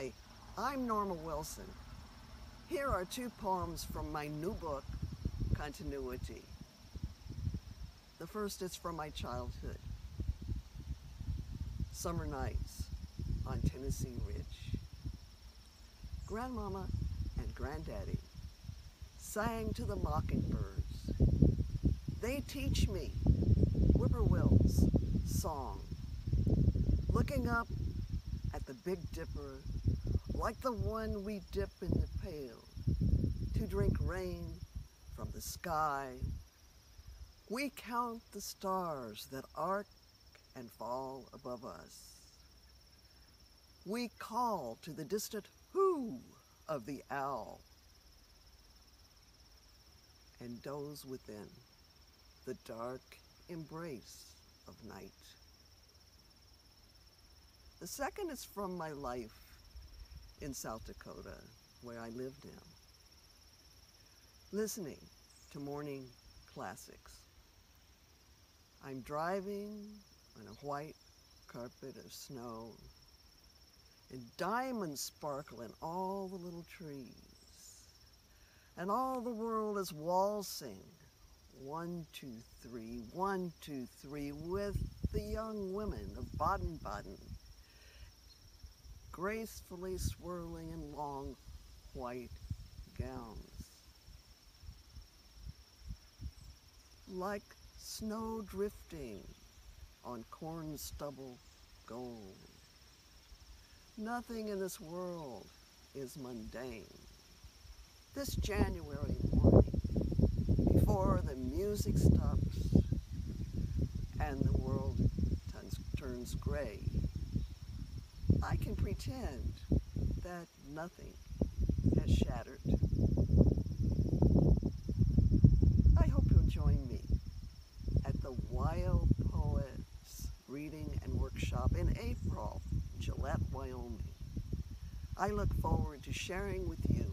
Hi, I'm Norma Wilson. Here are two poems from my new book, Continuity. The first is from my childhood. Summer nights on Tennessee Ridge. Grandmama and Granddaddy sang to the mockingbirds. They teach me whippoorwills song, looking up the Big Dipper like the one we dip in the pail to drink rain from the sky. We count the stars that arc and fall above us. We call to the distant whoo of the owl and doze within the dark embrace of night. The second is from my life in South Dakota, where I live now. Listening to morning classics. I'm driving on a white carpet of snow, and diamonds sparkle in all the little trees, and all the world is waltzing. One, two, three, one, two, three, with the young women of Baden Baden, gracefully swirling in long white gowns. Like snow drifting on corn stubble gold. Nothing in this world is mundane. This January morning, before the music stops and the world turns, turns gray, I can pretend that nothing has shattered. I hope you'll join me at the Wild Poets Reading and Workshop in April, Gillette, Wyoming. I look forward to sharing with you